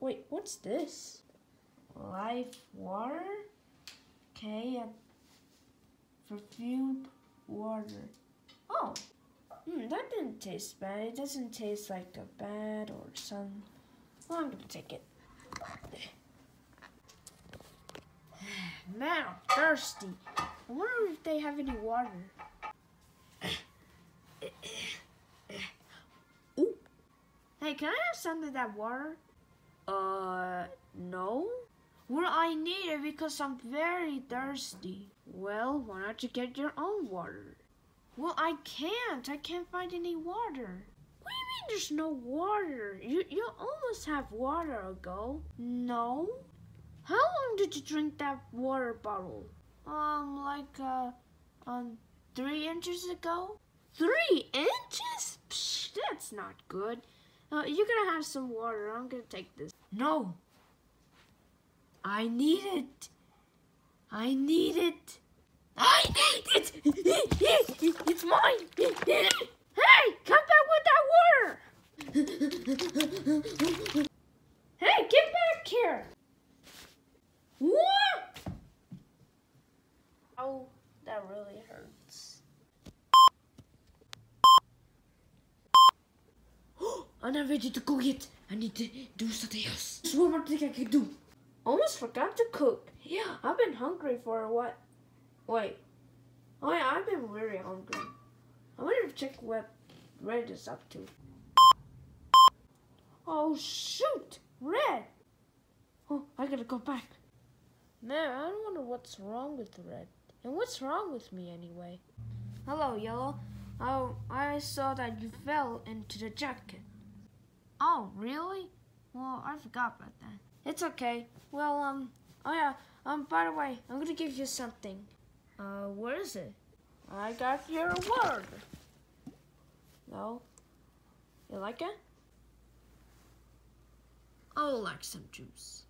Wait, what's this? Life water? Okay, uh, perfumed water. Oh, hmm, that didn't taste bad. It doesn't taste like a bad or some. Well, I'm gonna take it. Now, thirsty. I wonder if they have any water. Hey, can I have some of that water? Uh, no. Well, I need it because I'm very thirsty. Well, why don't you get your own water? Well, I can't. I can't find any water. What do you mean there's no water? You you almost have water ago. No. How long did you drink that water bottle? Um, like uh, um, three inches ago. Three inches? Psh, that's not good. Uh, you're gonna have some water. I'm gonna take this. No. I need it. I need it. I need it. It's mine. Hey, come back with that water. hey, get back here. What? Oh, that really hurts. I'm not ready to cook yet. I need to do something else. There's one more thing I can do. Almost forgot to cook. Yeah, I've been hungry for what? Wait. Oh yeah, I've been very hungry. I wonder if check what Red is up to. Oh shoot! Red! Oh, I gotta go back. Man, I don't wonder what's wrong with Red. And what's wrong with me anyway? Hello, Yellow. Oh, I saw that you fell into the jacket. Oh, really? Well, I forgot about that. It's okay. Well, um, oh yeah, um, by the way, I'm gonna give you something. Uh, what is it? I got your award. No? You like it? I would like some juice.